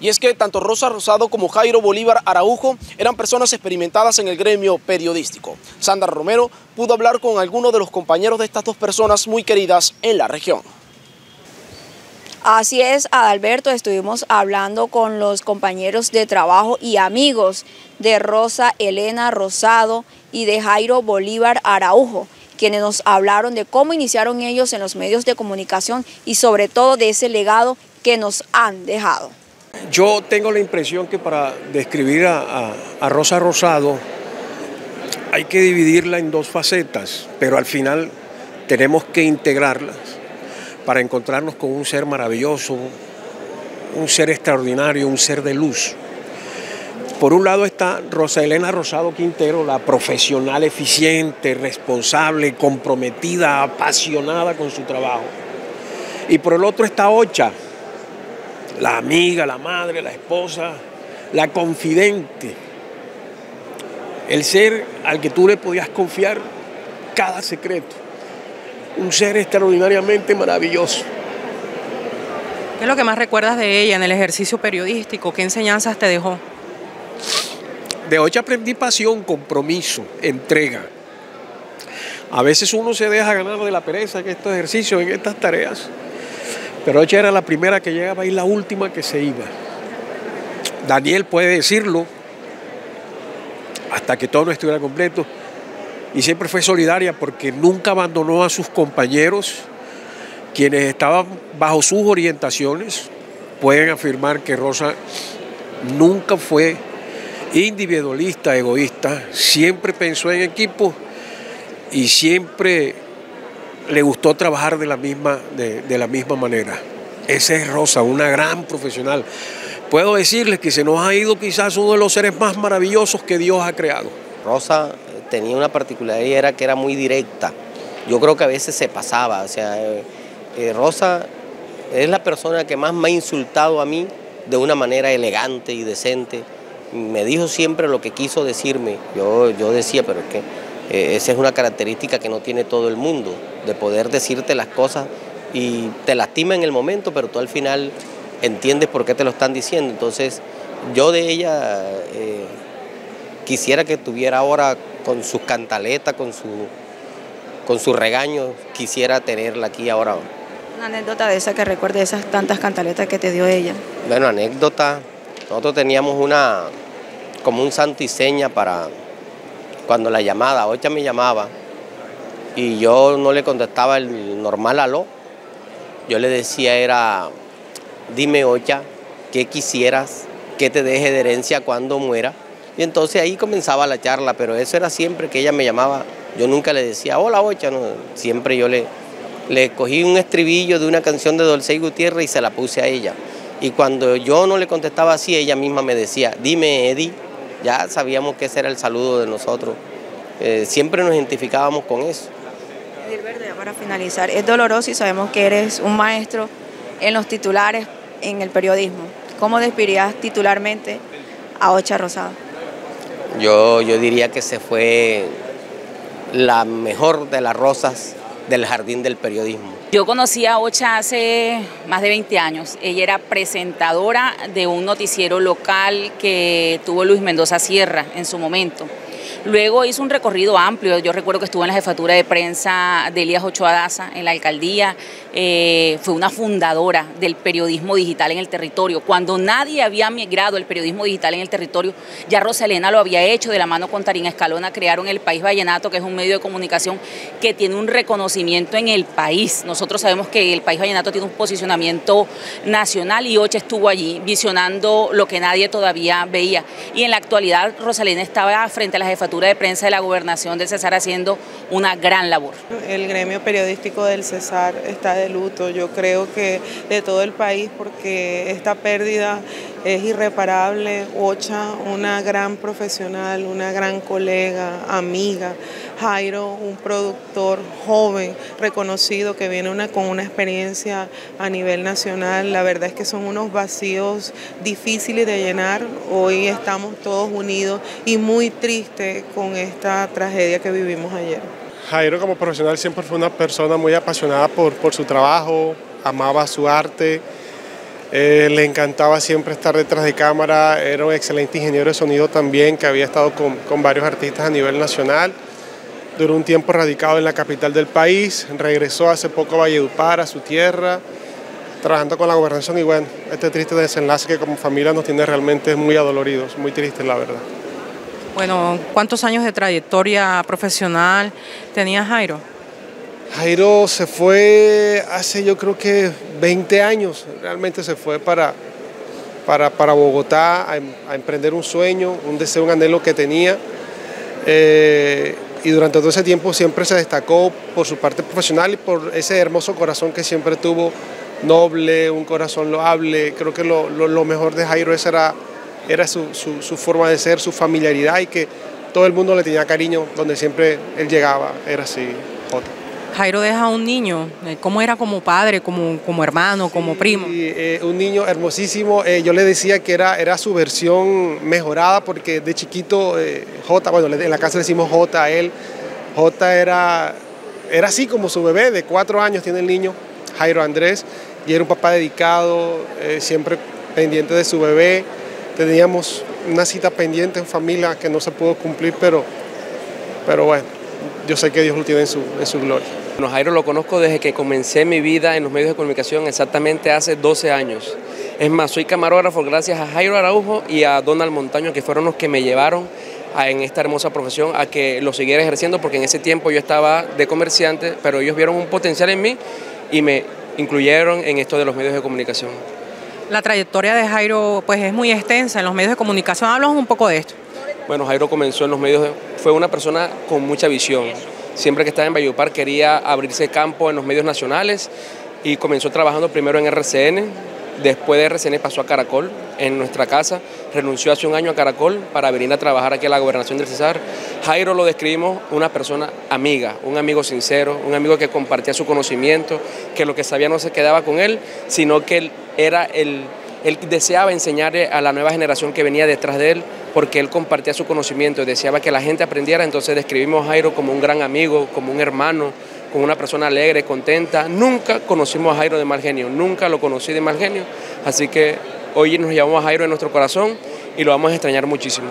Y es que tanto Rosa Rosado como Jairo Bolívar Araujo eran personas experimentadas en el gremio periodístico. Sandra Romero pudo hablar con algunos de los compañeros de estas dos personas muy queridas en la región. Así es, Adalberto, estuvimos hablando con los compañeros de trabajo y amigos de Rosa Elena Rosado y de Jairo Bolívar Araujo, quienes nos hablaron de cómo iniciaron ellos en los medios de comunicación y sobre todo de ese legado que nos han dejado. Yo tengo la impresión que para describir a, Rosa Rosado hay que dividirla en dos facetas, pero al final tenemos que integrarlas para encontrarnos con un ser maravilloso, un ser extraordinario, un ser de luz. Por un lado está Rosa Elena Rosado Quintero, la profesional eficiente, responsable, comprometida, apasionada con su trabajo. Y por el otro está Ocha, la amiga, la madre, la esposa, la confidente, el ser al que tú le podías confiar cada secreto, un ser extraordinariamente maravilloso. ¿Qué es lo que más recuerdas de ella en el ejercicio periodístico? ¿Qué enseñanzas te dejó? De hoy aprendí pasión, compromiso, entrega. A veces uno se deja ganar de la pereza en estos ejercicios, en estas tareas pero ella era la primera que llegaba y la última que se iba. Daniel puede decirlo hasta que todo no estuviera completo. Y siempre fue solidaria porque nunca abandonó a sus compañeros, quienes estaban bajo sus orientaciones. Pueden afirmar que Rosa nunca fue individualista, egoísta, siempre pensó en equipo y siempre le gustó trabajar de la misma, de, la misma manera. Esa es Rosa, una gran profesional. Puedo decirles que se nos ha ido quizás uno de los seres más maravillosos que Dios ha creado. Rosa tenía una particularidad era que era muy directa. Yo creo que a veces se pasaba. O sea, eh, eh, Rosa es la persona que más me ha insultado a mí de una manera elegante y decente. Me dijo siempre lo que quiso decirme. Yo, yo decía, pero es que eh, esa es una característica que no tiene todo el mundo, de poder decirte las cosas y te lastima en el momento, pero tú al final entiendes por qué te lo están diciendo. Entonces, yo de ella eh, quisiera que estuviera ahora con sus cantaletas, con su, con su regaño, quisiera tenerla aquí ahora. Una anécdota de esa que recuerde esas tantas cantaletas que te dio ella. Bueno, anécdota. Nosotros teníamos una, como un santo y seña para cuando la llamada, Ocha me llamaba y yo no le contestaba el normal aló, yo le decía era, dime Ocha, ¿qué quisieras que te deje de herencia cuando muera? Y entonces ahí comenzaba la charla, pero eso era siempre que ella me llamaba, yo nunca le decía, hola Ocha, siempre yo le, cogí un estribillo de una canción de Dolce Gutiérrez y se la puse a ella. Y cuando yo no le contestaba así, ella misma me decía, dime Eddie, ya sabíamos que ese era el saludo de nosotros. Eh, siempre nos identificábamos con eso. Verde, para finalizar, es doloroso y sabemos que eres un maestro en los titulares en el periodismo. ¿Cómo despirías titularmente a Ocha Rosado? Yo, yo diría que se fue la mejor de las rosas del jardín del periodismo. Yo conocí a Ocha hace más de 20 años. Ella era presentadora de un noticiero local que tuvo Luis Mendoza Sierra en su momento. Luego hizo un recorrido amplio, yo recuerdo que estuvo en la jefatura de prensa de Elías Ochoa Daza en la alcaldía, eh, fue una fundadora del periodismo digital en el territorio. Cuando nadie había migrado el periodismo digital en el territorio, ya Roselena lo había hecho de la mano con Tarín Escalona, crearon el País Vallenato, que es un medio de comunicación que tiene un reconocimiento en el país. Nosotros sabemos que el País Vallenato tiene un posicionamiento nacional y Ocha estuvo allí visionando lo que nadie todavía veía. Y en la actualidad Rosalena estaba frente a la jefatura de prensa de la gobernación del Cesar haciendo una gran labor. El gremio periodístico del Cesar está de luto, yo creo que de todo el país porque esta pérdida es irreparable. Ocha, una gran profesional, una gran colega, amiga. Jairo, un productor joven, reconocido, que viene con una experiencia a nivel nacional. La verdad es que son unos vacíos difíciles de llenar. Hoy estamos todos unidos y muy tristes con esta tragedia que vivimos ayer. Jairo como profesional siempre fue una persona muy apasionada por, por su trabajo, amaba su arte, Eh, le encantaba siempre estar detrás de cámara, era un excelente ingeniero de sonido también, que había estado con, varios artistas a nivel nacional. Duró un tiempo radicado en la capital del país, regresó hace poco a Valledupar, a su tierra, trabajando con la gobernación y bueno, este triste desenlace que como familia nos tiene realmente muy adoloridos, muy triste la verdad. Bueno, ¿cuántos años de trayectoria profesional tenía Jairo? Jairo se fue hace yo creo que 20 años, realmente se fue para, para, para Bogotá a, emprender un sueño, un deseo, un anhelo que tenía. Eh, y durante todo ese tiempo siempre se destacó por su parte profesional y por ese hermoso corazón que siempre tuvo, noble, un corazón loable. Creo que lo, lo, lo mejor de Jairo era, era su, su, su forma de ser, su familiaridad y que todo el mundo le tenía cariño donde siempre él llegaba, era así, Jota. Jairo deja a un niño, eh, ¿cómo era como padre, como, como hermano, como primo? Eh, un niño hermosísimo, eh, yo le decía que era, era su versión mejorada porque de chiquito eh, J, bueno, en la casa le decimos J a él, J era, era así como su bebé, de cuatro años tiene el niño, Jairo Andrés, y era un papá dedicado, siempre pendiente de su bebé, teníamos una cita pendiente en familia que no se pudo cumplir, pero, pero bueno, yo sé que Dios lo tiene en su, en su gloria. Bueno, Jairo lo conozco desde que comencé mi vida en los medios de comunicación exactamente hace 12 años. Es más, soy camarógrafo gracias a Jairo Araujo y a Donald Montaño, que fueron los que me llevaron a, en esta hermosa profesión a que lo siguiera ejerciendo, porque en ese tiempo yo estaba de comerciante, pero ellos vieron un potencial en mí y me incluyeron en esto de los medios de comunicación. La trayectoria de Jairo pues es muy extensa en los medios de comunicación. Háblanos un poco de esto. Bueno, Jairo comenzó en los medios, fue una persona con mucha visión. Siempre que estaba en Valledupar quería abrirse campo en los medios nacionales y comenzó trabajando primero en RCN, después de RCN pasó a Caracol, en nuestra casa, renunció hace un año a Caracol para venir a trabajar aquí a la gobernación del Cesar. Jairo lo describimos una persona amiga, un amigo sincero, un amigo que compartía su conocimiento, que lo que sabía no se quedaba con él, sino que él era el, él deseaba enseñarle a la nueva generación que venía detrás de él porque él compartía su conocimiento y deseaba que la gente aprendiera, entonces describimos a Jairo como un gran amigo, como un hermano, como una persona alegre, contenta. Nunca conocimos a Jairo de mal genio, nunca lo conocí de mal genio, así que hoy nos llevamos a Jairo en nuestro corazón y lo vamos a extrañar muchísimo.